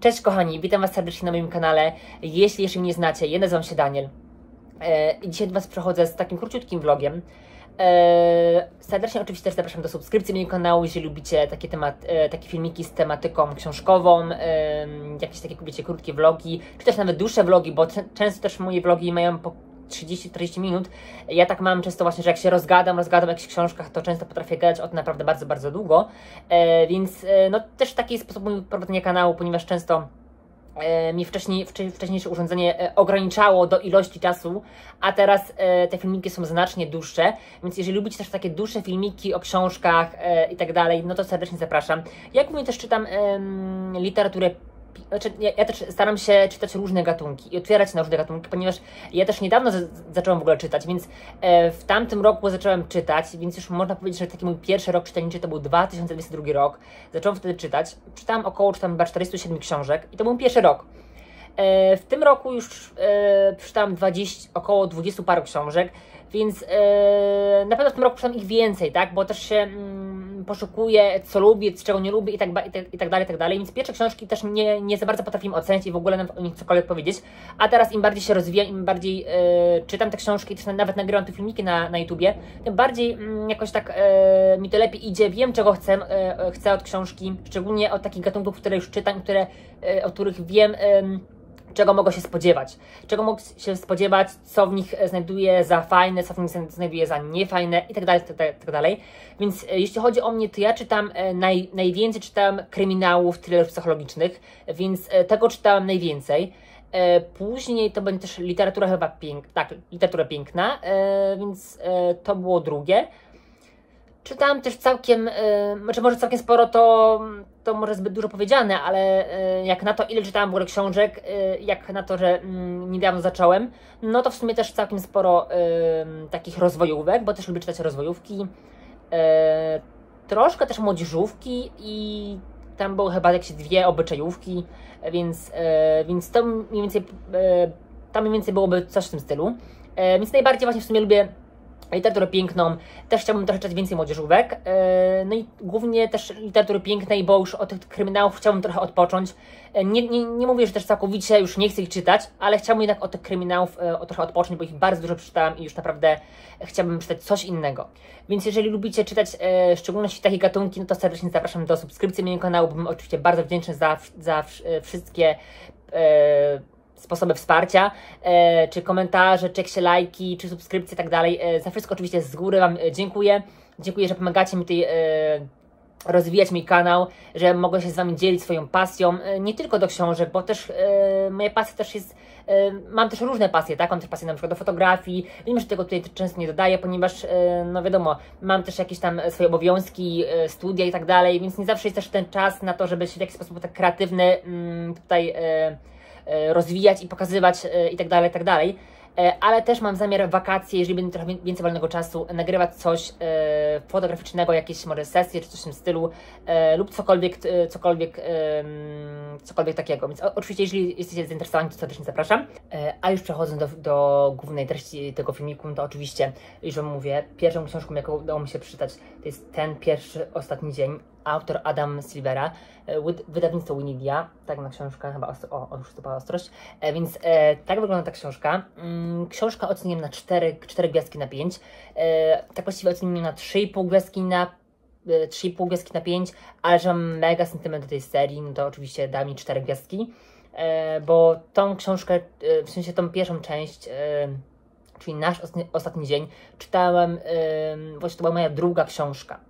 Cześć kochani, witam Was serdecznie na moim kanale. Jeśli jeszcze mnie nie znacie, ja nazywam się Daniel. E, i dzisiaj do Was przychodzę z takim króciutkim vlogiem. E, serdecznie oczywiście też zapraszam do subskrypcji mojego kanału, jeżeli lubicie takie, temat, e, takie filmiki z tematyką książkową, jakieś takie, wiecie, krótkie vlogi, czy też nawet dłuższe vlogi, bo często też moje vlogi mają po 30-40 minut. Ja tak mam często właśnie, że jak się rozgadam, rozgadam o jakichś książkach, to często potrafię gadać o tym naprawdę bardzo, bardzo długo. E, więc e, no też taki sposób mój prowadzenia kanału, ponieważ często e, mi wcześniej, wcze- wcześniejsze urządzenie e, ograniczało do ilości czasu, a teraz e, te filmiki są znacznie dłuższe, więc jeżeli lubicie też takie dłuższe filmiki o książkach e, i tak dalej, no to serdecznie zapraszam. Ja głównie też czytam literaturę znaczy, ja, ja też staram się czytać różne gatunki i otwierać na różne gatunki, ponieważ ja też niedawno z, zacząłem w ogóle czytać, więc e, w tamtym roku zacząłem czytać, więc już można powiedzieć, że taki mój pierwszy rok czytelniczy to był 2022 rok. Zacząłem wtedy czytać. Czytałem około czytam chyba 47 książek i to był pierwszy rok. E, w tym roku już e, przeczytałam 20, około 20 paru książek, więc e, na pewno w tym roku przeczytam ich więcej, tak? Bo też się mm, poszukuję, co lubię, czego nie lubię i tak, i, tak, dalej, i tak dalej. Więc pierwsze książki też nie, nie za bardzo potrafię im ocenić i w ogóle nam o nich cokolwiek powiedzieć. A teraz im bardziej się rozwijam, im bardziej e, czytam te książki, też nawet nagrywam te filmiki na, na YouTubie, tym bardziej mm, jakoś tak e, mi to lepiej idzie, wiem czego chcę, e, chcę od książki, szczególnie od takich gatunków, które już czytam, które, o których wiem. Czego mogę się spodziewać. Czego mogę się spodziewać, co w nich e, znajduję za fajne, co w nich znajduję za niefajne i dalej, dalej, tak dalej. Więc e, jeśli chodzi o mnie, to ja czytam e, naj, najwięcej czytałem kryminałów, thrillerów psychologicznych, więc tego czytałem najwięcej. Później to będzie też literatura chyba piękna, tak, literatura piękna, więc to było drugie. Czytałam też całkiem, e, znaczy może całkiem sporo, to, to może zbyt dużo powiedziane, ale e, jak na to, ile czytałam w ogóle książek, e, jak na to, że mm, niedawno zacząłem, no to w sumie też całkiem sporo takich rozwojówek, bo też lubię czytać rozwojówki, troszkę też młodzieżówki i tam były chyba jakieś dwie obyczajówki, więc, więc to mniej więcej, tam mniej więcej byłoby coś w tym stylu. Więc najbardziej właśnie w sumie lubię literaturę piękną, też chciałbym trochę czytać więcej młodzieżówek, e, no i głównie też literatury pięknej, bo już od tych kryminałów chciałbym trochę odpocząć. E, Nie, nie, nie mówię, że też całkowicie już nie chcę ich czytać, ale chciałbym jednak od tych kryminałów e, trochę odpocząć, bo ich bardzo dużo przeczytałem i już naprawdę chciałbym czytać coś innego. Więc jeżeli lubicie czytać w szczególności takie gatunki, no to serdecznie zapraszam do subskrypcji mojego kanału, byłem oczywiście bardzo wdzięczny za, za wszystkie sposoby wsparcia, e, czy komentarze, czy jakieś lajki, czy subskrypcje i tak dalej. E, za wszystko oczywiście z góry Wam e, dziękuję. Dziękuję, że pomagacie mi tutaj e, rozwijać mój kanał, że mogę się z Wami dzielić swoją pasją, e, nie tylko do książek, bo też e, moja pasja też jest, mam też różne pasje, tak, mam też pasję na przykład do fotografii, wiem, że tego tutaj często nie dodaję, ponieważ, no wiadomo, mam też jakieś tam swoje obowiązki, studia i tak dalej, więc nie zawsze jest też ten czas na to, żeby się w jakiś sposób tak kreatywny mm, tutaj rozwijać i pokazywać e, i tak dalej, tak dalej. E, Ale też mam zamiar wakacje, jeżeli będę trochę wię- więcej wolnego czasu, nagrywać coś e, fotograficznego, jakieś może sesje czy coś w tym stylu, e, lub cokolwiek, e, cokolwiek, cokolwiek takiego. Więc oczywiście, jeżeli jesteście zainteresowani, to serdecznie zapraszam. E, a już przechodząc do, do głównej treści tego filmiku, to oczywiście, już Wam mówię, pierwszą książką, jaką udało mi się przeczytać, to jest ten pierwszy, ostatni dzień. Autor Adam Silvera, e, wyd- wydawnictwo Winidia, tak na książkę, chyba o, o, już stopała ostrość, e, więc e, tak wygląda ta książka. Mm, książka oceniłem na 4, 4 gwiazdki na 5, e, tak właściwie oceniłem na 3,5 gwiazdki na e, 3,5 gwiazdki na 5, ale że mam mega sentyment do tej serii, no to oczywiście da mi 4 gwiazdki, e, bo tą książkę, e, w sensie tą pierwszą część, e, czyli nasz ostatni, dzień, czytałem, e, właśnie to była moja druga książka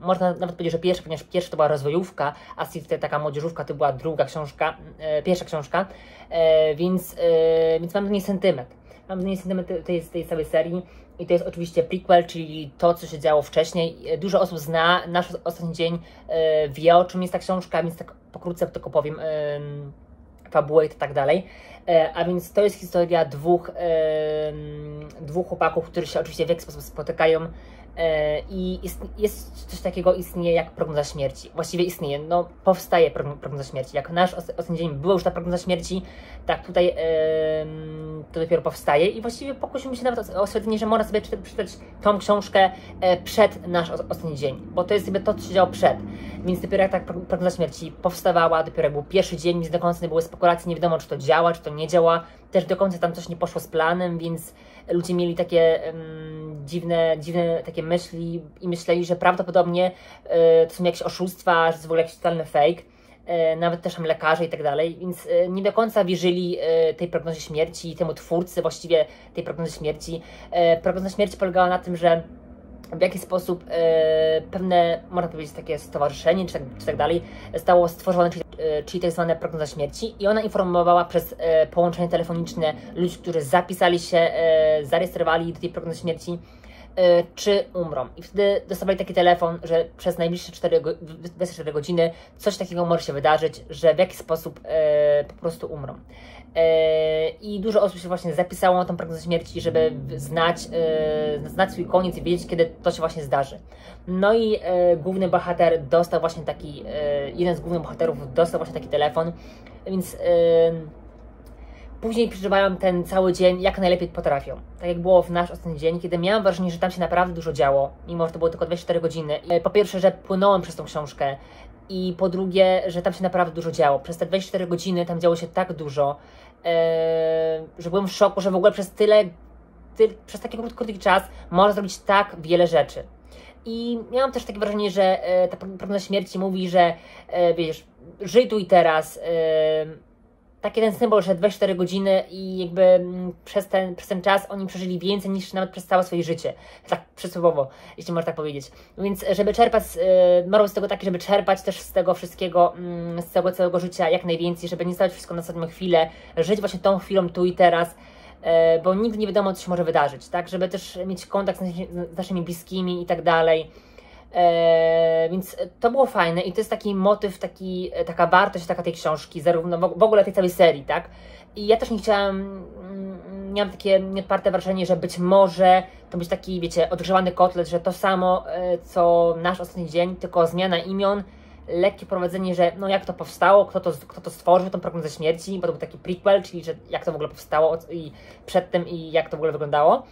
można nawet powiedzieć, że pierwsza, ponieważ pierwsza to była rozwojówka, a Sifte taka młodzieżówka to była druga książka, e, pierwsza książka, e, więc, e, więc mam do niej sentyment. Mam do niej sentyment tej, tej całej serii i to jest oczywiście prequel, czyli to, co się działo wcześniej. E, Dużo osób zna nasz ostatni dzień, e, wie o czym jest ta książka, więc tak pokrótce tylko powiem em, fabułę i tak dalej. E, A więc to jest historia dwóch, em, dwóch chłopaków, którzy się oczywiście w jakiś sposób spotykają E, I jest, coś takiego istnieje jak prognoza śmierci. Właściwie istnieje, no powstaje prognoza śmierci. Jak nasz ostatni dzień była już ta prognoza śmierci, tak tutaj to dopiero powstaje i właściwie pokusimy się nawet o, stwierdzenie, że można sobie przeczytać tą książkę e, przed nasz ostatni dzień, bo to jest jakby to, co się działo przed. Więc dopiero jak ta prognoza śmierci powstawała, dopiero jak był pierwszy dzień, więc do końca nie były spekulacje, nie wiadomo czy to działa, czy to nie działa. Też do końca tam coś nie poszło z planem, więc ludzie mieli takie um, dziwne, dziwne takie myśli i myśleli, że prawdopodobnie e, to są jakieś oszustwa, że to jest w ogóle jakiś totalny fake. E, nawet też tam lekarze i tak dalej, więc e, nie do końca wierzyli tej prognozie śmierci, temu twórcy właściwie tej prognozy śmierci. Prognoza śmierci polegała na tym, że w jaki sposób e, pewne, można powiedzieć, takie stowarzyszenie czy tak, czy tak dalej zostało stworzone, czyli, e, czyli tak zwane prognoza śmierci. I ona informowała przez e, połączenie telefoniczne ludzi, którzy zapisali się, zarejestrowali do tej prognozy śmierci, czy umrą. I wtedy dostawali taki telefon, że przez najbliższe 4, 24 godziny coś takiego może się wydarzyć, że w jakiś sposób po prostu umrą. E, I dużo osób się właśnie zapisało na tą prognozę śmierci, żeby znać, e, znać swój koniec i wiedzieć, kiedy to się właśnie zdarzy. No i e, główny bohater dostał właśnie taki, jeden z głównych bohaterów dostał właśnie taki telefon, więc później przeżywają ten cały dzień jak najlepiej potrafią. Tak jak było w nasz ostatni dzień, kiedy miałem wrażenie, że tam się naprawdę dużo działo, mimo że to było tylko 24 godziny. Po pierwsze, że płynąłem przez tą książkę, i po drugie, że tam się naprawdę dużo działo. Przez te 24 godziny tam działo się tak dużo, e, że byłem w szoku, że w ogóle przez tyle, ty, przez taki krótki czas można zrobić tak wiele rzeczy. I miałam też takie wrażenie, że e, ta prognoza śmierci mówi, że e, wiesz, żyj tu i teraz, taki ten symbol, że 24 godziny i jakby mm, przez ten, przez ten czas oni przeżyli więcej niż nawet przez całe swoje życie. Tak przysłowiowo, jeśli można tak powiedzieć. Więc żeby czerpać, yy, morał z tego taki, żeby czerpać też z tego wszystkiego, yy, z tego całego życia jak najwięcej, żeby nie stawiać wszystko na ostatnią chwilę, żyć właśnie tą chwilą tu i teraz, yy, bo nigdy nie wiadomo, co się może wydarzyć, tak? Żeby też mieć kontakt z, z naszymi bliskimi i tak dalej. E, więc to było fajne i to jest taki motyw, taki, taka wartość taka tej książki, zarówno w ogóle tej całej serii, tak? I ja też nie chciałam, mm, miałam takie nieodparte wrażenie, że być może to być taki, wiecie, odgrzewany kotlet, że to samo, e, co nasz ostatni dzień, tylko zmiana imion, lekkie prowadzenie, że no jak to powstało, kto to, kto to stworzył, tą prognozę śmierci, bo to był taki prequel, czyli że jak to w ogóle powstało i przedtem i jak to w ogóle wyglądało.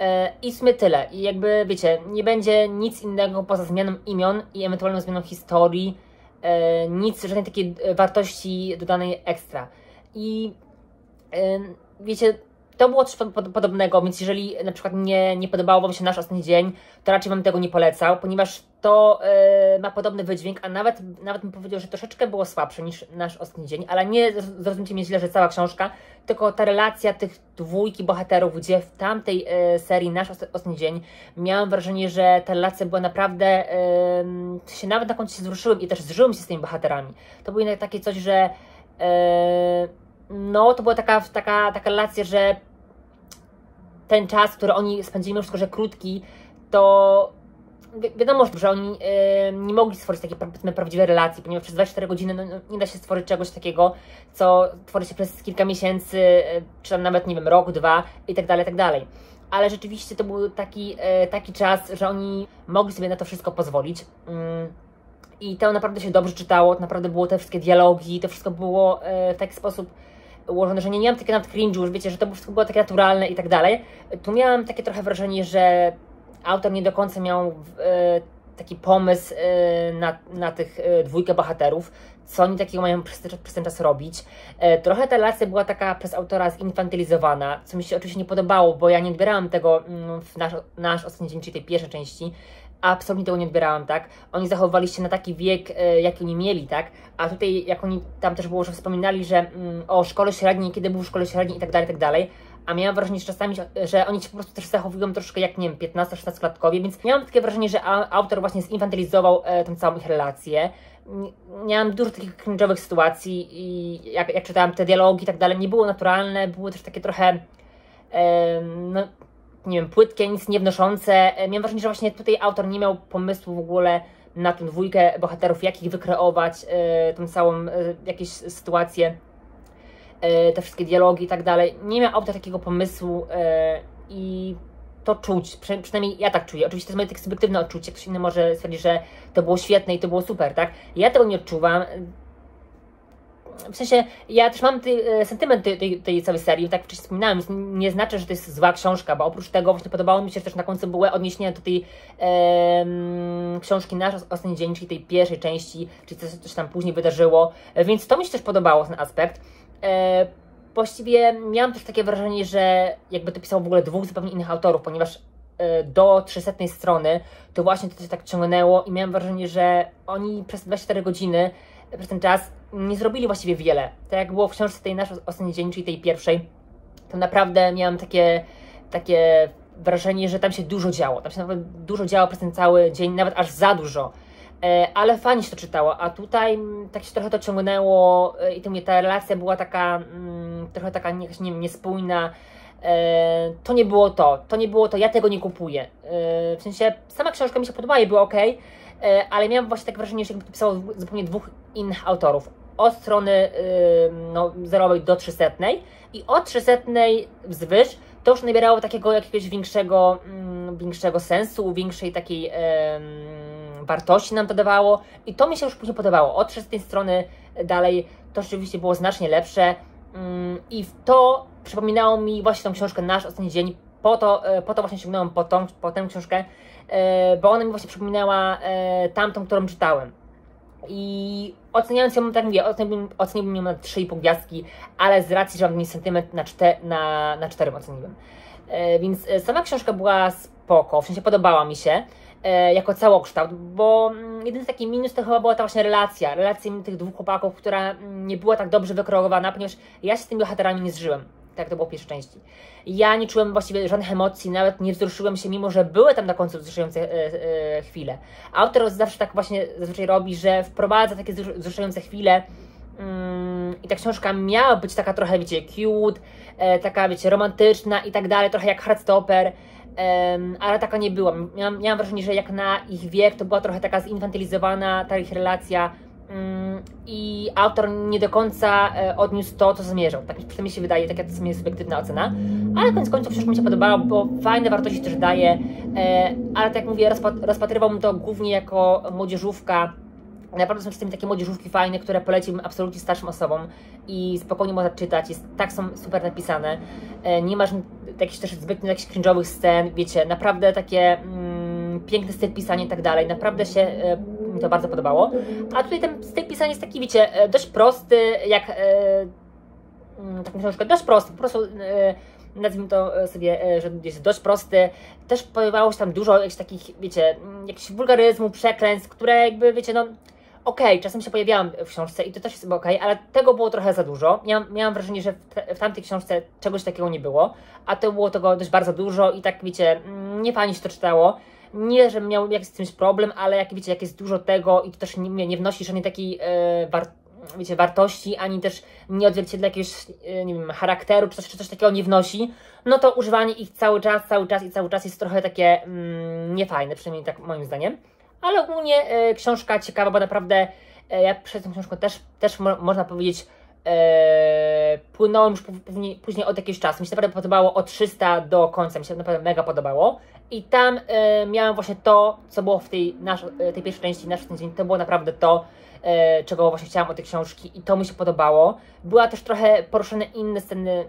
E, I tyle. I jakby, wiecie, nie będzie nic innego poza zmianą imion i ewentualną zmianą historii, e, nic, żadnej takiej wartości dodanej ekstra. I e, wiecie, to było coś podobnego, więc jeżeli na przykład nie, nie podobało Wam się nasz ostatni dzień, to raczej Wam tego nie polecał, ponieważ to yy, ma podobny wydźwięk, a nawet, nawet bym powiedział, że troszeczkę było słabsze niż nasz ostatni dzień, ale nie zrozumcie mnie źle, że cała książka, tylko ta relacja tych dwójki bohaterów, gdzie w tamtej yy, serii nasz ostatni dzień miałam wrażenie, że ta relacja była naprawdę, yy, się nawet na końcu się wzruszyłem i też zżyłem się z tymi bohaterami. To było jednak takie coś, że no, to była taka, taka, taka relacja, że ten czas, który oni spędzili, mimo wszystko, że krótki, to wi wiadomo, że oni yy, nie mogli stworzyć takiej pra prawdziwej relacji, ponieważ przez 24 godziny no, nie da się stworzyć czegoś takiego, co tworzy się przez kilka miesięcy, yy, czy tam nawet, nie wiem, rok, dwa i tak dalej, tak dalej. Ale rzeczywiście to był taki, yy, taki czas, że oni mogli sobie na to wszystko pozwolić. Mm, I to naprawdę się dobrze czytało, naprawdę było te wszystkie dialogi, to wszystko było w taki sposób ułożone, że nie miałam takiego nawet cringe'u, już wiecie, że to wszystko było takie naturalne i tak dalej. Tu miałam takie trochę wrażenie, że autor nie do końca miał e, taki pomysł e, na, na tych e, dwójkę bohaterów, co oni takiego mają przez, przez ten czas robić. E, trochę ta relacja była taka przez autora zinfantylizowana, co mi się oczywiście nie podobało, bo ja nie odbierałam tego mm, w nasz, nasz ostatni dzień, czyli tej pierwszej części, absolutnie tego nie odbierałam, tak? Oni zachowywali się na taki wiek, e, jaki oni mieli, tak? A tutaj, jak oni tam też było, że wspominali, że mm, o szkole średniej, kiedy był w szkole średniej i tak dalej, i tak dalej. A miałam wrażenie, że czasami, że oni się po prostu też zachowują troszkę jak, nie wiem, 15-16 latkowie, więc miałam takie wrażenie, że autor właśnie zinfantylizował e, tą całą ich relację. Miałam dużo takich cringe'owych sytuacji i jak, jak czytałam te dialogi i tak dalej, nie było naturalne, były też takie trochę, e, no, nie wiem, płytkie, nic nie wnoszące. E, miałem wrażenie, że właśnie tutaj autor nie miał pomysłu w ogóle na tę dwójkę bohaterów, jak ich wykreować, e, tą całą e, jakieś sytuację, te wszystkie dialogi i tak dalej. Nie miał autor takiego pomysłu i to czuć, Przy, przynajmniej ja tak czuję. Oczywiście to jest moje takie subiektywne odczucie, ktoś inny może stwierdzić, że to było świetne i to było super, tak? Ja tego nie odczuwam. W sensie, ja też mam ty, e, sentyment tej, tej, tej, całej serii, tak wcześniej wspominałem, więc nie znaczy, że to jest zła książka, bo oprócz tego właśnie podobało mi się, też na końcu były odniesienia do tej e, książki Nasz Ostatni Dzień, czyli tej pierwszej części, czyli coś, coś tam później wydarzyło, więc to mi się też podobało, ten aspekt. E, właściwie miałam też takie wrażenie, że jakby to pisało w ogóle dwóch zupełnie innych autorów, ponieważ e, do 300 strony to właśnie to się tak ciągnęło i miałam wrażenie, że oni przez 24 godziny, przez ten czas nie zrobili właściwie wiele. Tak jak było w książce tej naszej ostatniej dzień, czyli tej pierwszej, to naprawdę miałam takie, takie wrażenie, że tam się dużo działo. Tam się nawet dużo działo przez ten cały dzień, nawet aż za dużo. E, ale fajnie się to czytało, a tutaj tak się trochę to ciągnęło e, i to mnie ta relacja była taka mm, trochę taka nie, wiem, niespójna. E, to nie było to, to nie było to, ja tego nie kupuję. W sensie sama książka mi się podobała i była ok, ale miałam właśnie takie wrażenie, że jakby to pisało zupełnie dwóch innych autorów. Od strony no, zerowej do 300 i od 300 wzwyż to już nabierało takiego jakiegoś większego, mm, większego sensu, większej takiej wartości nam to dawało i to mi się już później podobało. Od tej strony dalej to rzeczywiście było znacznie lepsze mm, i to przypominało mi właśnie tą książkę Nasz Ostatni Dzień, po to, e, po to właśnie sięgnąłem po, tą, po tę książkę, e, bo ona mi właśnie przypominała e, tamtą, którą czytałem. I oceniając ją, tak mówię, oceniłbym, oceniłbym ją na 3,5 gwiazdki, ale z racji, że mam sentiment na, czte, na, na 4 oceniłem. Więc sama książka była spoko, w sensie podobała mi się e, jako całokształt, bo mm, jedyny taki minus to chyba była ta właśnie relacja, relacja tych dwóch chłopaków, która mm, nie była tak dobrze wykreowana, ponieważ ja się z tymi bohaterami nie zżyłem, tak to było w pierwszej części. Ja nie czułem właściwie żadnych emocji, nawet nie wzruszyłem się, mimo że były tam na końcu wzruszające e, e, chwile. Autor zawsze tak właśnie zazwyczaj robi, że wprowadza takie wzruszające chwile, mm, i ta książka miała być taka trochę, wiecie, cute, e, taka, wiecie, romantyczna i tak dalej, trochę jak Heartstopper, Um, ale taka nie była. Miałam, miałam wrażenie, że jak na ich wiek to była trochę taka zinfantylizowana ta ich relacja um, i autor nie do końca e, odniósł to, co zamierzał. Tak przynajmniej się wydaje, taka to jest subiektywna ocena. Ale koniec końców książka mi się podobała, bo fajne wartości też daje, e, ale tak jak mówię, rozpat rozpatrywałbym to głównie jako młodzieżówka, Naprawdę są czasami takie młodzieżówki fajne, które poleciłbym absolutnie starszym osobom i spokojnie można czytać, jest, tak są super napisane. E, nie masz jakichś też zbytnio jakichś cringe'owych scen, wiecie, naprawdę takie mm, piękny styl pisania i tak dalej. Naprawdę się e, mi to bardzo podobało. A tutaj ten styl pisania jest taki, wiecie, e, dość prosty, jak e, mm, taką książkę, dość prosty, po prostu nazwijmy to sobie, że jest dość prosty. Też pojawiało się tam dużo jakichś takich, wiecie, mm, jakichś wulgaryzmu, przekleństw, które jakby, wiecie, no okej, okay, czasem się pojawiałam w książce i to też jest okay, ale tego było trochę za dużo. Miałam, miałam wrażenie, że w, w, tamtej książce czegoś takiego nie było, a to było tego dość bardzo dużo i tak wiecie, mm, nie fajnie się to czytało. Nie, że miał jakiś z czymś problem, ale jak wiecie, jak jest dużo tego i to też nie, nie wnosi żadnej takiej e, war, wiecie, wartości, ani też nie odzwierciedla jakiegoś, e, nie wiem, charakteru, czy coś, czy coś takiego nie wnosi, no to używanie ich cały czas, cały czas i cały czas jest trochę takie mm, niefajne, przynajmniej tak moim zdaniem ale ogólnie e, książka ciekawa, bo naprawdę e, ja przed tą książką też, też mo można powiedzieć e, płynąłem już później, później od jakiegoś czasu. Mi się naprawdę podobało od 300 do końca, mi się naprawdę mega podobało. I tam e, miałem właśnie to, co było w tej, nasz, e, tej pierwszej części, nasz dzień, to było naprawdę to, e, czego właśnie chciałam od tej książki i to mi się podobało. Była też trochę poruszone inne sceny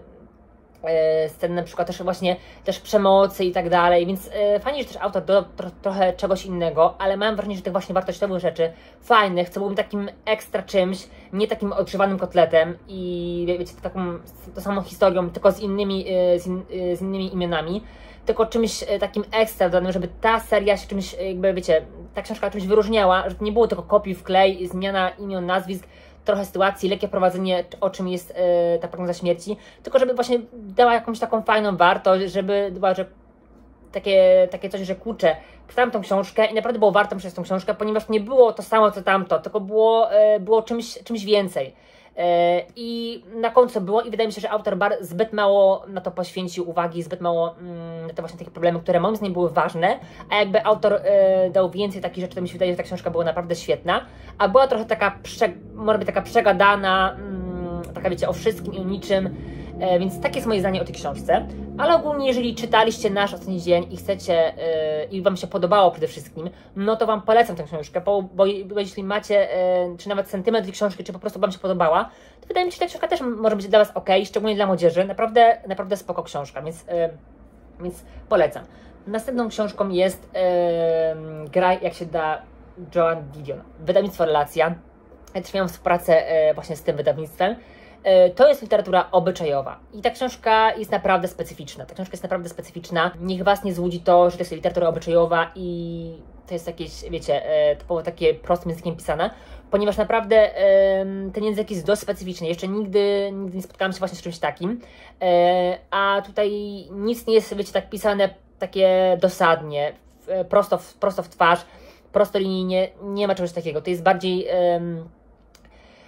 E, sceny na przykład też właśnie też przemocy i tak dalej, więc e, fajnie, że też autor dodał tro, trochę czegoś innego, ale mam wrażenie, że tych właśnie wartościowych rzeczy fajnych, co byłbym takim ekstra czymś, nie takim odgrzewanym kotletem i wiecie, taką, tą samą historią, tylko z innymi, e, z, in, z innymi imionami, tylko czymś takim ekstra dodanym, żeby ta seria się czymś, jakby wiecie, ta książka czymś wyróżniała, że to nie było tylko kopiuj w klej, zmiana imion, nazwisk, trochę sytuacji, lekkie prowadzenie, o czym jest e, ta prognoza śmierci, tylko żeby właśnie dała jakąś taką fajną wartość, żeby była, że takie, takie coś, że kurczę, czytałem tą książkę i naprawdę było warto przez tą książkę, ponieważ nie było to samo co tamto, tylko było, e, było czymś, czymś więcej. E, I na końcu było, i wydaje mi się, że autor bar zbyt mało na to poświęcił uwagi, zbyt mało mm, na te właśnie takie problemy, które moim zdaniem były ważne, a jakby autor e, dał więcej takich rzeczy, to mi się wydaje, że ta książka była naprawdę świetna, a była trochę taka, prze, może być taka przegadana, mm, taka wiecie, o wszystkim i o niczym, więc takie jest moje zdanie o tej książce. Ale ogólnie, jeżeli czytaliście nasz ostatni dzień i chcecie, e, i Wam się podobało przede wszystkim, no to Wam polecam tę książkę, bo, bo, jeśli macie, e, czy nawet sentyment tej książki, czy po prostu Wam się podobała, to wydaje mi się, że ta książka też może być dla Was ok, szczególnie dla młodzieży. Naprawdę, naprawdę spoko książka, więc, e, więc polecam. Następną książką jest e, Graj jak się da Joan Didion. Wydawnictwo Relacja. Trwałam współpracę e, właśnie z tym wydawnictwem. E, to jest literatura obyczajowa. I ta książka jest naprawdę specyficzna. Ta książka jest naprawdę specyficzna. Niech Was nie złudzi to, że to jest literatura obyczajowa i to jest jakieś, wiecie, e, takie prostym językiem pisane, ponieważ naprawdę ten język jest dość specyficzny. Jeszcze nigdy, nigdy nie spotkałam się właśnie z czymś takim. A tutaj nic nie jest, wiecie, tak pisane takie dosadnie, prosto w, prosto w twarz, prostolinijnie. Nie ma czegoś takiego. To jest bardziej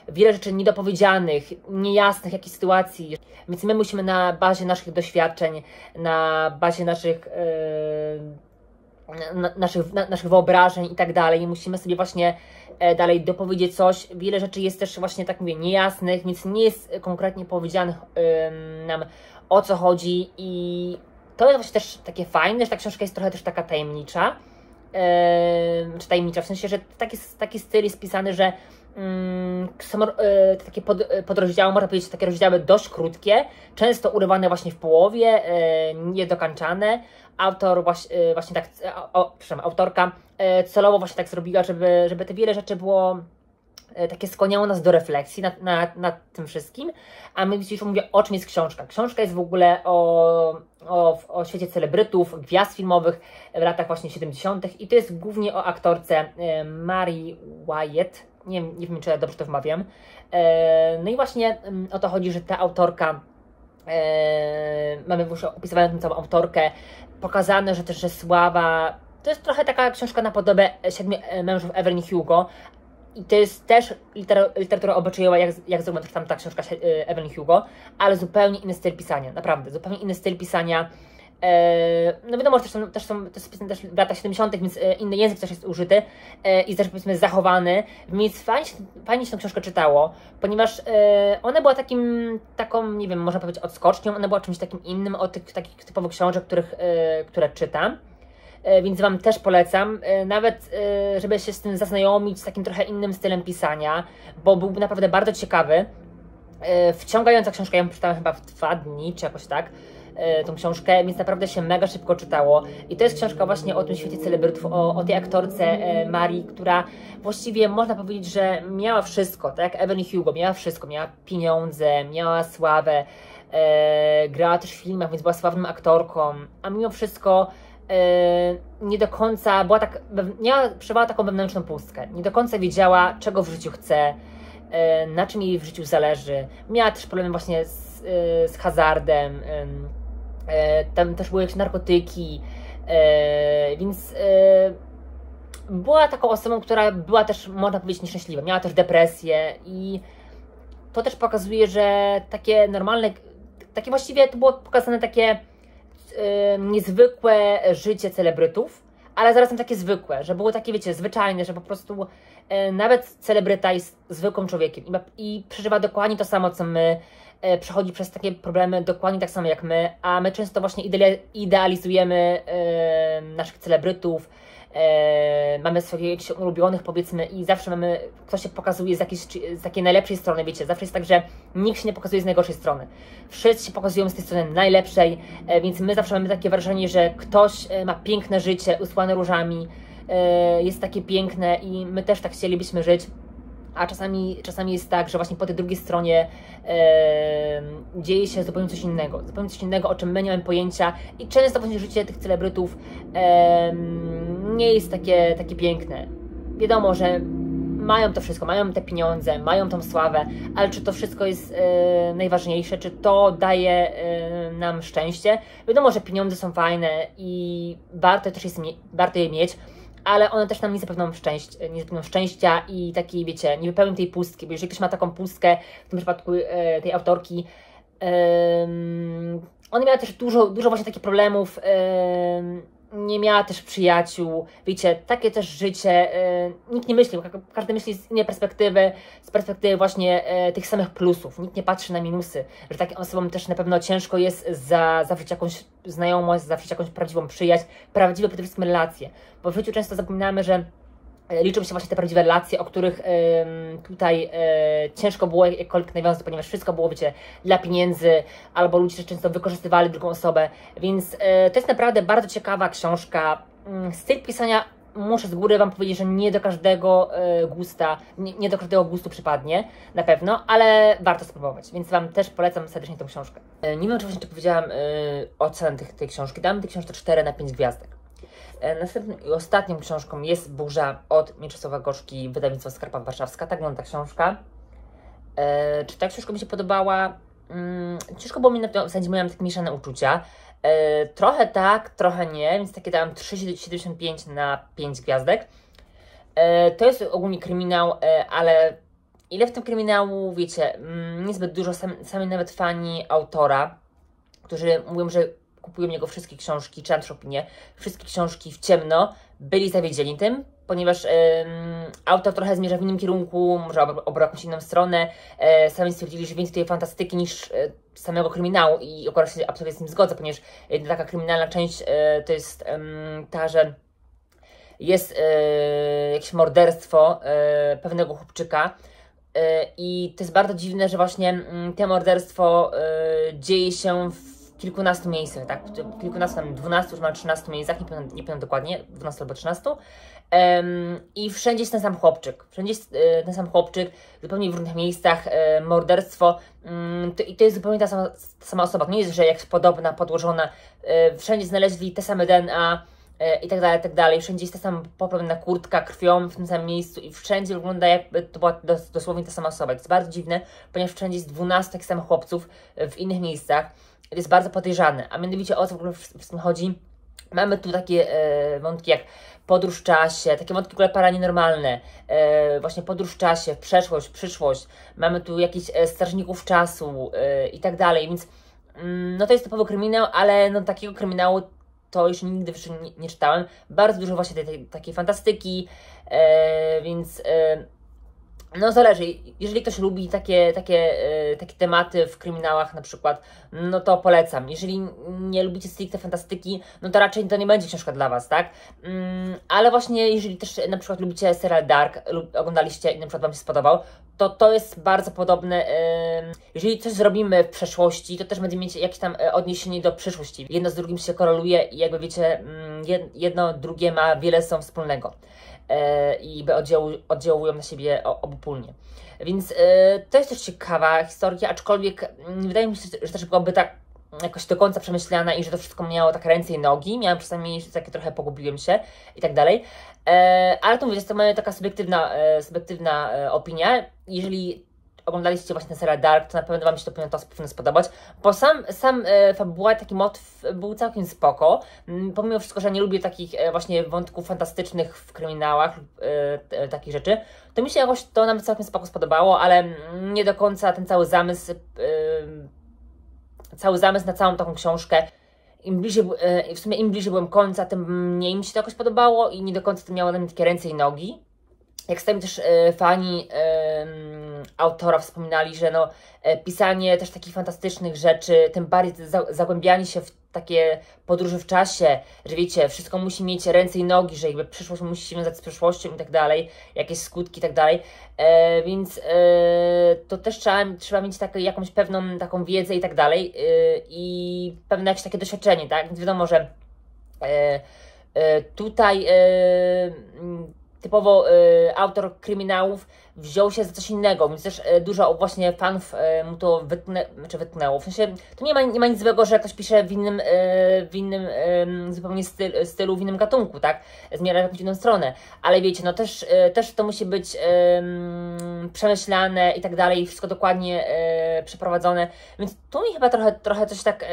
wiele rzeczy niedopowiedzianych, niejasnych jakichś sytuacji. Więc my musimy na bazie naszych doświadczeń, na bazie naszych, yy, na, naszych, na, naszych wyobrażeń i tak dalej, musimy sobie właśnie e, dalej dopowiedzieć coś. Wiele rzeczy jest też właśnie, tak mówię, niejasnych, więc nie jest konkretnie powiedzianych yy, nam o co chodzi i to jest właśnie też takie fajne, że ta książka jest trochę też taka tajemnicza. Czy tajemnicza, w sensie, że taki, taki styl jest pisany, że Mm, są e, takie pod, e, podrozdziały, można powiedzieć, takie rozdziały dość krótkie, często urywane właśnie w połowie, e, niedokańczane. Autor właśnie, właśnie tak, o, przepraszam, autorka celowo właśnie tak zrobiła, żeby, żeby te wiele rzeczy było takie skłaniało nas do refleksji nad, nad, nad tym wszystkim, a my dzisiaj mówię, o czym jest książka. Książka jest w ogóle o, o, o świecie celebrytów, gwiazd filmowych w latach właśnie 70. i to jest głównie o aktorce Mary Wyatt, nie, nie wiem, czy ja dobrze to wmawiam. E, no i właśnie mm, o to chodzi, że ta autorka, e, mamy już opisywaną tę całą autorkę, pokazane, że też, że sława, to jest trochę taka książka na podobę Siedmiu mężów Evelyn Hugo, i to jest też literatura obyczajowa, jak, jak też tam ta książka Evelyn Hugo, ale zupełnie inny styl pisania, naprawdę, zupełnie inny styl pisania, E, no wiadomo, że też są, też są to jest też w latach 70., więc e, inny język też jest użyty e, i też powiedzmy zachowany. Więc fajnie, fajnie się tę książkę czytało, ponieważ ona była takim, taką, nie wiem, można powiedzieć odskocznią, ona była czymś takim innym od tych takich typowych książek, których, które czytam. Więc Wam też polecam, nawet żeby się z tym zaznajomić, z takim trochę innym stylem pisania, bo był naprawdę bardzo ciekawy. Wciągająca książka, ja przeczytałam chyba w dwa dni, czy jakoś tak. E, tą książkę, więc naprawdę się mega szybko czytało. I to jest książka właśnie o tym świecie celebrytów, o, o tej aktorce e, Marii, która właściwie można powiedzieć, że miała wszystko, tak jak Evelyn Hugo, miała wszystko, miała pieniądze, miała sławę, e, grała też w filmach, więc była sławną aktorką, a mimo wszystko e, nie do końca była tak, miała, przebyła taką wewnętrzną pustkę, nie do końca wiedziała, czego w życiu chce, e, na czym jej w życiu zależy. Miała też problemy właśnie z, e, z hazardem, tam też były jakieś narkotyki, więc była taką osobą, która była też, można powiedzieć, nieszczęśliwa. Miała też depresję i to też pokazuje, że takie normalne, takie właściwie to było pokazane takie niezwykłe życie celebrytów, ale zarazem takie zwykłe, że było takie, wiecie, zwyczajne, że po prostu nawet celebryta jest zwykłym człowiekiem i, ma, i przeżywa dokładnie to samo, co my, E, przechodzi przez takie problemy dokładnie tak samo jak my, a my często właśnie idealizujemy naszych celebrytów, e, mamy jakichś ulubionych powiedzmy i zawsze mamy, ktoś się pokazuje z, jakiejś, z takiej najlepszej strony, wiecie, zawsze jest tak, że nikt się nie pokazuje z najgorszej strony. Wszyscy się pokazują z tej strony najlepszej, e, więc my zawsze mamy takie wrażenie, że ktoś e, ma piękne życie, usłane różami, e, jest takie piękne i my też tak chcielibyśmy żyć a czasami, czasami jest tak, że właśnie po tej drugiej stronie e, dzieje się zupełnie coś innego, zupełnie coś innego, o czym my nie mamy pojęcia. I często właśnie życie tych celebrytów e, nie jest takie, takie piękne. Wiadomo, że mają to wszystko, mają te pieniądze, mają tą sławę, ale czy to wszystko jest e, najważniejsze, czy to daje e, nam szczęście? Wiadomo, że pieniądze są fajne i warto też jest, warto je mieć, ale one też nam nie zapewnią, szczęścia, nie zapewnią szczęścia i takiej, wiecie, nie wypełnią tej pustki, bo jeżeli ktoś ma taką pustkę, w tym przypadku e, tej autorki, e, ona miała też dużo, dużo właśnie takich problemów, e, nie miała też przyjaciół, wiecie, takie też życie, nikt nie myśli, każdy myśli z innej perspektywy, z perspektywy właśnie tych samych plusów, nikt nie patrzy na minusy, że takim osobom też na pewno ciężko jest za, zawrzeć jakąś znajomość, zawrzeć jakąś prawdziwą przyjaźń, prawdziwe przede wszystkim relacje, bo w życiu często zapominamy, że E, liczą się właśnie te prawdziwe relacje, o których tutaj e, ciężko było jakkolwiek nawiązać, ponieważ wszystko było, wiecie, dla pieniędzy, albo ludzie często wykorzystywali drugą osobę, więc e, to jest naprawdę bardzo ciekawa książka. Mm, styl pisania muszę z góry Wam powiedzieć, że nie do każdego gusta, nie, do każdego gustu przypadnie, na pewno, ale warto spróbować, więc Wam też polecam serdecznie tę książkę. Nie wiem, czy właśnie czy powiedziałam ocenę tych, tej książki, dam tej książce 4 na 5 gwiazdek. E, następną i ostatnią książką jest Burza od Mieczysława Gorzki, wydawnictwo Skarpa Warszawska. Tak wygląda ta książka. E, czy ta książka mi się podobała? Mm, ciężko było mi na w sensie miałam takie mieszane uczucia. E, trochę tak, trochę nie, więc takie dałam 3,75 na 5 gwiazdek. E, to jest ogólnie kryminał, e, ale ile w tym kryminału, wiecie, mm, niezbyt dużo, sam, sami nawet fani autora, którzy mówią, że kupują jego wszystkie książki, czy opinie, wszystkie książki w ciemno, byli zawiedzieni tym, ponieważ autor trochę zmierza w innym kierunku, może obrał jakąś inną stronę. E, sami stwierdzili, że więcej tutaj fantastyki niż e, samego kryminału i akurat się absolutnie z tym zgodzę, ponieważ taka kryminalna część e, to jest ta, że jest e, jakieś morderstwo e, pewnego chłopczyka. E, I to jest bardzo dziwne, że właśnie mm, to morderstwo dzieje się w kilkunastu miejscach, tak, kilkunastu, tam 12, już mam 13 miejscach, nie pamiętam, nie pamiętam dokładnie, 12 albo 13. Um, I wszędzie jest ten sam chłopczyk, wszędzie jest e, ten sam chłopczyk, zupełnie w różnych miejscach, e, morderstwo mm, to, i to jest zupełnie ta sama, ta sama osoba, nie jest, że jak podobna, podłożona, e, wszędzie znaleźli te same DNA, i tak dalej, i tak dalej. Wszędzie jest ta sama popełniona kurtka krwią w tym samym miejscu i wszędzie wygląda jakby to była dosłownie ta sama osoba. To jest bardzo dziwne, ponieważ wszędzie jest 12 takich samych chłopców w innych miejscach jest bardzo podejrzany. A mianowicie o co w ogóle w, tym chodzi? Mamy tu takie e, wątki jak podróż w czasie, takie wątki w ogóle paranormalne, e, właśnie podróż w czasie, przeszłość, przyszłość. Mamy tu jakichś e, strażników czasu e, i tak dalej, więc mm, no to jest typowy kryminał, ale no takiego kryminału to już nigdy nie, nie czytałem. Bardzo dużo właśnie tej, tej takiej fantastyki, e, więc e, no zależy, jeżeli ktoś lubi takie, takie, e, takie tematy w kryminałach na przykład, no to polecam. Jeżeli nie lubicie stricte fantastyki, no to raczej to nie będzie książka dla Was, tak? Mm, ale właśnie jeżeli też na przykład lubicie serial Dark, lub oglądaliście i na przykład Wam się spodobał, to to jest bardzo podobne. Jeżeli coś zrobimy w przeszłości, to też będziemy mieć jakieś tam e, odniesienie do przyszłości. Jedno z drugim się koreluje i jakby wiecie, mm, jedno drugie ma wiele są wspólnego. E, i oddziałują na siebie obopólnie. Więc e, to jest też ciekawa historia, aczkolwiek mm, wydaje mi się, że też byłaby tak jakoś do końca przemyślana i że to wszystko miało tak ręce i nogi. Miałam czasami takie trochę pogubiłem się i tak dalej. E, ale to mówię, jest to moja taka subiektywna, subiektywna opinia. Jeżeli oglądaliście właśnie serial Dark, to na pewno Wam się to powinno, spodobać, bo sam, sam e, fabuła, taki motyw był całkiem spoko, mm, pomimo wszystko, że nie lubię takich e, właśnie wątków fantastycznych w kryminałach, e, e, takich rzeczy, to mi się jakoś to nawet całkiem spoko spodobało, ale nie do końca ten cały zamysł, e, cały zamysł na całą taką książkę, im bliżej, e, w sumie im bliżej byłem końca, tym mniej mi się to jakoś podobało i nie do końca to miało na mnie takie ręce i nogi. Jak sami też fani autora wspominali, że no, e, pisanie też takich fantastycznych rzeczy, tym bardziej za, zagłębianie się w takie podróże w czasie, że wiecie, wszystko musi mieć ręce i nogi, że jakby przyszłość musi się wiązać z przeszłością i tak dalej, jakieś skutki i tak dalej, e, więc e, to też trzeba, trzeba mieć tak, jakąś pewną taką wiedzę i tak dalej e, i pewne jakieś takie doświadczenie, tak, więc wiadomo, że e, e, tutaj typowo autor kryminałów wziął się za coś innego, więc też y, dużo właśnie fanów y, mu to wytknę, czy znaczy wytknęło. W sensie to nie ma, nie ma nic złego, że ktoś pisze w innym, y, w innym zupełnie styl, stylu, w innym gatunku, tak? Zmierza w jakąś inną stronę. Ale wiecie, no też, też to musi być przemyślane i tak dalej, wszystko dokładnie przeprowadzone. Więc tu mi chyba trochę, trochę coś tak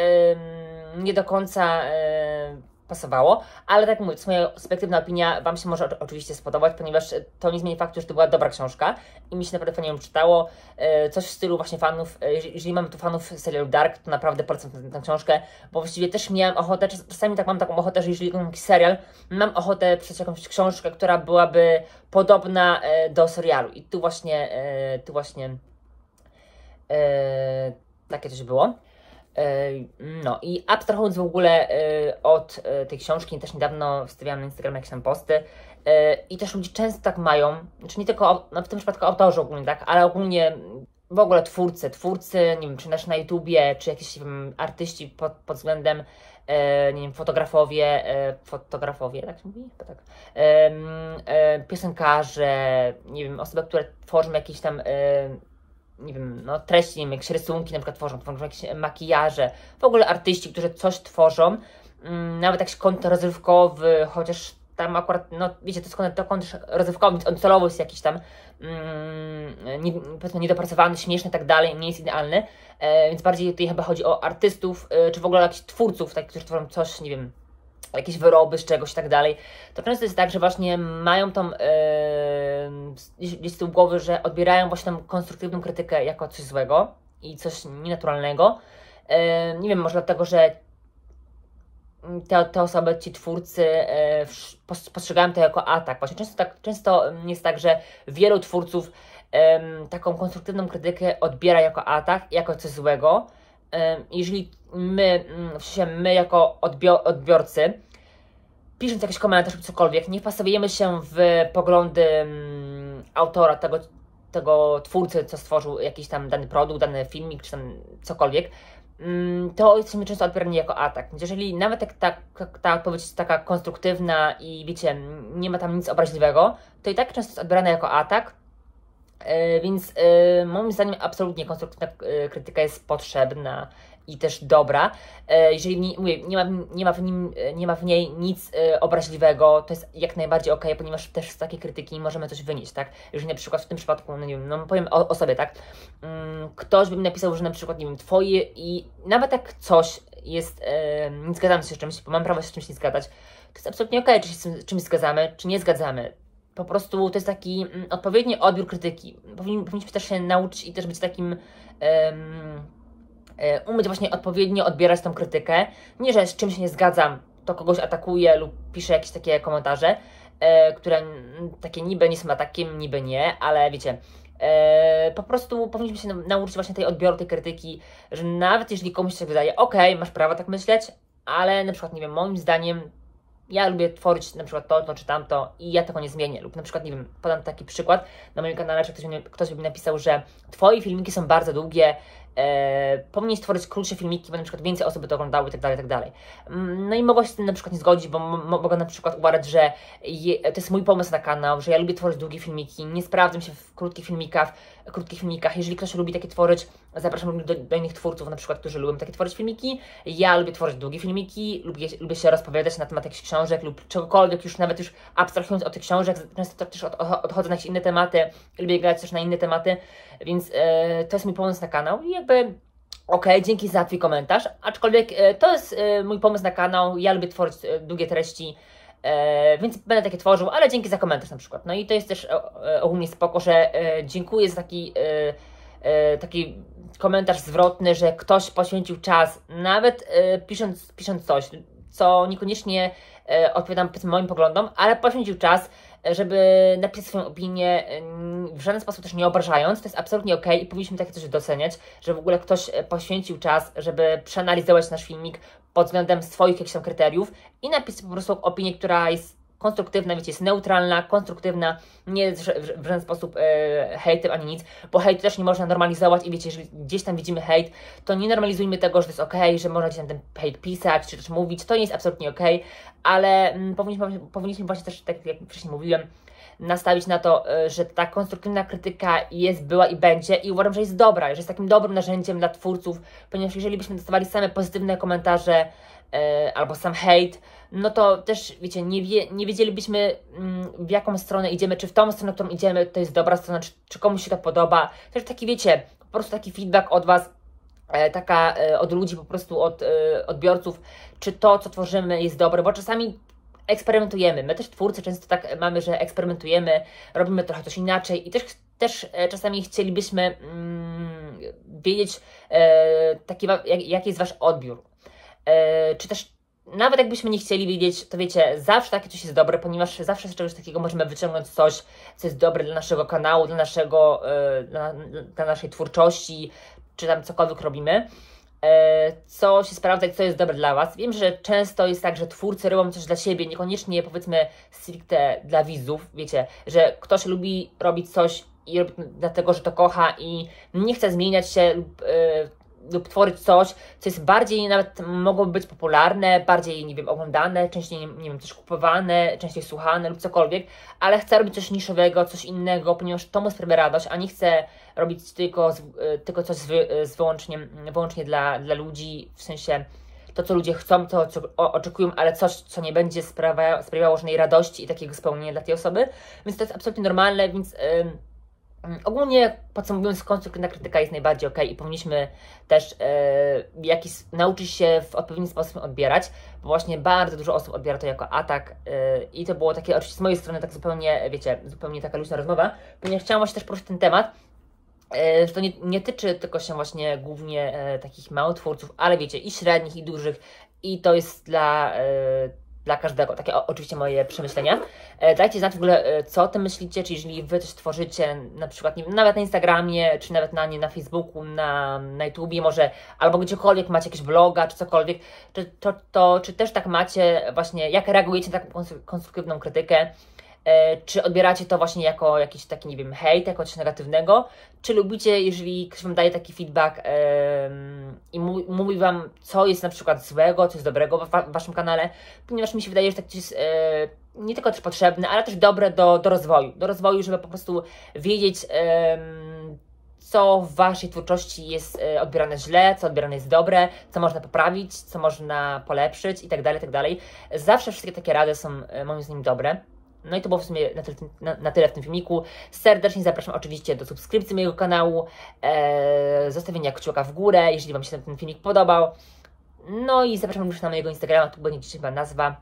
nie do końca pasowało, ale tak mówię, to moja subiektywna opinia, Wam się może oczywiście spodobać, ponieważ to nie zmieni faktu, że to była dobra książka i mi się naprawdę fajnie ją czytało, e, coś w stylu właśnie fanów, e, jeżeli mamy tu fanów serialu Dark, to naprawdę polecam tę, tę książkę, bo właściwie też miałem ochotę, czasami tak mam taką ochotę, że jeżeli oglądam jakiś serial, mam ochotę przeczytać jakąś książkę, która byłaby podobna e, do serialu i tu właśnie, tu właśnie takie coś było. No i abstrahując w ogóle od tej książki, też niedawno wstawiałam na Instagram jakieś tam posty i też ludzie często tak mają, znaczy nie tylko, no w tym przypadku autorzy ogólnie, tak, ale ogólnie w ogóle twórcy, twórcy, nie wiem, czy nasz na YouTubie, czy jakieś wiem, artyści pod, pod względem, nie wiem, fotografowie, fotografowie, tak się mówi? Tak. piosenkarze, nie wiem, osoby, które tworzą jakieś tam nie wiem, no, treści, nie wiem, jakieś rysunki na przykład tworzą, tworzą jakieś makijaże, w ogóle artyści, którzy coś tworzą, mm, nawet jakiś kontent rozrywkowy, chociaż tam akurat, no wiecie, to jest kontent, to kontent rozrywkowy, więc on celowo jest jakiś tam mm, nie, powiedzmy niedopracowany, śmieszny i tak dalej, nie jest idealny, e, więc bardziej tutaj chyba chodzi o artystów, e, czy w ogóle jakichś twórców, takich, którzy tworzą coś, nie wiem, jakieś wyroby z czegoś i tak dalej, to często jest tak, że właśnie mają tą, yy, gdzieś głowy, że odbierają właśnie tą konstruktywną krytykę jako coś złego i coś nienaturalnego. Yy, nie wiem, może dlatego, że te, te osoby, ci twórcy yy, postrzegają to jako atak. Właśnie często, tak, często jest tak, że wielu twórców taką konstruktywną krytykę odbiera jako atak, jako coś złego. Jeżeli my, mm, w sensie my jako odbiorcy, pisząc jakiś komentarz lub cokolwiek, nie wpasowujemy się w poglądy mm, autora, tego, tego twórcy, co stworzył jakiś tam dany produkt, dany filmik, czy tam cokolwiek, mm, to jesteśmy często odbierani jako atak. Więc jeżeli nawet jak ta, ta odpowiedź jest taka konstruktywna i wiecie, nie ma tam nic obraźliwego, to i tak często jest odbierana jako atak, więc e, moim zdaniem absolutnie konstruktywna e, krytyka jest potrzebna i też dobra. E, jeżeli nie, mówię, nie, ma, nie, ma w nim, e, nie ma w niej nic e, obraźliwego, to jest jak najbardziej ok, ponieważ też z takiej krytyki możemy coś wynieść, tak? Jeżeli na przykład w tym przypadku, no nie wiem, no powiem o, o sobie, tak? Mm, ktoś by mi napisał, że na przykład, nie wiem, twoje i nawet jak coś jest, e, nie zgadzamy się z czymś, bo mam prawo się z czymś nie zgadzać, to jest absolutnie ok, czy się z czymś zgadzamy, czy nie zgadzamy. Po prostu to jest taki mm, odpowiedni odbiór krytyki. Powinni, powinniśmy też się nauczyć i też być takim E, umieć właśnie odpowiednio odbierać tą krytykę. Nie, że z czymś nie zgadzam, to kogoś atakuję lub piszę jakieś takie komentarze, e, które takie niby nie są atakiem, niby nie, ale wiecie, e, po prostu powinniśmy się nauczyć właśnie tej odbioru, tej krytyki, że nawet jeżeli komuś się wydaje, ok, masz prawo tak myśleć, ale na przykład, nie wiem, moim zdaniem ja lubię tworzyć na przykład to, to czy tamto i ja tego nie zmienię. Lub na przykład, nie wiem, podam taki przykład na moim kanale, ktoś, ktoś by mi napisał, że Twoje filmiki są bardzo długie, e, powinien stworzyć krótsze filmiki, bo na przykład więcej osób by to oglądały i tak dalej, tak. Mm, no i mogę się z tym na przykład nie zgodzić, bo mogę na przykład uważać, że je, to jest mój pomysł na kanał, że ja lubię tworzyć długie filmiki, nie sprawdzam się w krótkich filmikach, krótkich filmikach. Jeżeli ktoś lubi takie tworzyć, zapraszam do, do innych twórców, na przykład, którzy lubią takie tworzyć filmiki. Ja lubię tworzyć długie filmiki, lubię, lubię się rozpowiadać na temat jakichś książek lub czegokolwiek, już nawet już abstrahując od tych książek, często też od, odchodzę na jakieś inne tematy, lubię grać też na inne tematy, więc e, to jest mój pomysł na kanał i jakby Ok, dzięki za Twój komentarz. Aczkolwiek e, to jest e, mój pomysł na kanał. Ja lubię tworzyć długie treści, e, więc będę takie tworzył, ale dzięki za komentarz na przykład. No i to jest też e, ogólnie spoko, że e, dziękuję za taki, taki komentarz zwrotny, że ktoś poświęcił czas, nawet pisząc, pisząc coś, co niekoniecznie odpowiadam moim poglądom, ale poświęcił czas żeby napisać swoją opinię, w żaden sposób też nie obrażając. To jest absolutnie ok i powinniśmy takie coś doceniać, że w ogóle ktoś e, poświęcił czas, żeby przeanalizować nasz filmik pod względem swoich jakichś tam kryteriów i napisać po prostu opinię, która jest konstruktywna, wiecie, jest neutralna, konstruktywna, nie jest w żaden sposób e, hejtem ani nic, bo hejt też nie można normalizować i wiecie, jeżeli gdzieś tam widzimy hejt, to nie normalizujmy tego, że to jest ok, że można gdzieś tam ten hejt pisać, czy też mówić, to nie jest absolutnie ok, ale mm, powinniśmy, powinniśmy właśnie też, tak jak wcześniej mówiłem, nastawić na to, e, że ta konstruktywna krytyka jest, była i będzie i uważam, że jest dobra, że jest takim dobrym narzędziem dla twórców, ponieważ jeżeli byśmy dostawali same pozytywne komentarze e, albo sam hejt, no to też, wiecie, nie, wie, nie wiedzielibyśmy mm, w jaką stronę idziemy, czy w tą stronę, którą idziemy, to jest dobra strona, czy, czy komuś się to podoba. Też taki, wiecie, po prostu taki feedback od Was e, taka od ludzi, po prostu od odbiorców, czy to, co tworzymy, jest dobre, bo czasami eksperymentujemy. My też twórcy często tak mamy, że eksperymentujemy, robimy trochę coś inaczej i też, też czasami chcielibyśmy mm, wiedzieć, e, taki, jak, jaki jest Wasz odbiór. E, czy też nawet jakbyśmy nie chcieli wiedzieć, to wiecie, zawsze takie coś jest dobre, ponieważ zawsze z czegoś takiego możemy wyciągnąć coś, co jest dobre dla naszego kanału, dla, naszego, e, dla, dla naszej twórczości, czy tam cokolwiek robimy. E, co się sprawdza i co jest dobre dla Was. Wiem, że często jest tak, że twórcy robią coś dla siebie, niekoniecznie powiedzmy stricte dla widzów. Wiecie, że ktoś lubi robić coś i robi dlatego, że to kocha i nie chce zmieniać się lub e, lub tworzyć coś, co jest bardziej nawet mogłoby być popularne, bardziej, nie wiem, oglądane, częściej, nie, wiem, też kupowane, częściej słuchane lub cokolwiek, ale chcę robić coś niszowego, coś innego, ponieważ to mu sprawia radość, a nie chcę robić tylko, e, tylko coś z, z wyłącznie, dla, dla ludzi, w sensie to, co ludzie chcą, to, co oczekują, ale coś, co nie będzie sprawia, sprawiało żadnej radości i takiego spełnienia dla tej osoby, więc to jest absolutnie normalne, więc... Yy, ogólnie podsumowując, konstruktywna krytyka jest najbardziej ok i powinniśmy też e, jakiś, nauczyć się w odpowiedni sposób odbierać, bo właśnie bardzo dużo osób odbiera to jako atak e, i to było takie, oczywiście z mojej strony tak zupełnie, wiecie, zupełnie taka luźna rozmowa, ponieważ chciałam właśnie też poruszyć ten temat, e, że to nie, nie tyczy tylko się właśnie głównie takich małych twórców, ale wiecie, i średnich, i dużych i to jest dla dla każdego. Takie oczywiście moje przemyślenia. E, dajcie znać w ogóle, e, co o tym myślicie, czy jeżeli wy coś tworzycie, na przykład nie, nawet na Instagramie, czy nawet na, nie, na Facebooku, na, na YouTubie może, albo gdziekolwiek macie jakieś vloga, czy cokolwiek, czy, to, to, czy też tak macie właśnie, jak reagujecie na taką konstruktywną krytykę, czy odbieracie to właśnie jako jakiś taki, nie wiem, hejt, jako coś negatywnego? Czy lubicie, jeżeli ktoś Wam daje taki feedback i mówi Wam, co jest na przykład złego, co jest dobrego w, wa Waszym kanale? Ponieważ mi się wydaje, że tak jest e, nie tylko też potrzebne, ale też dobre do, do rozwoju. Do rozwoju, żeby po prostu wiedzieć, co w Waszej twórczości jest e, odbierane źle, co odbierane jest dobre, co można poprawić, co można polepszyć itd., tak itd. Tak Zawsze wszystkie takie rady są moim zdaniem dobre. No i to było w sumie na tyle, na, na tyle w tym filmiku. Serdecznie zapraszam oczywiście do subskrypcji mojego kanału, e, zostawienia kciuka w górę, jeżeli Wam się ten filmik podobał. No i zapraszam już na mojego Instagrama, tu będzie dzisiaj chyba nazwa.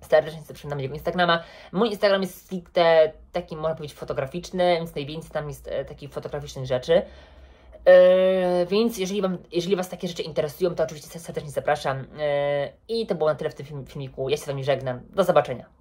Serdecznie zapraszam na mojego Instagrama. Mój Instagram jest stricte taki, można powiedzieć, fotograficzny, więc najwięcej tam jest e, takich fotograficznych rzeczy. Yy, więc jeżeli, wam, jeżeli Was takie rzeczy interesują, to oczywiście serdecznie zapraszam. Yy, I to było na tyle w tym filmiku. Ja się z Wami żegnam. Do zobaczenia.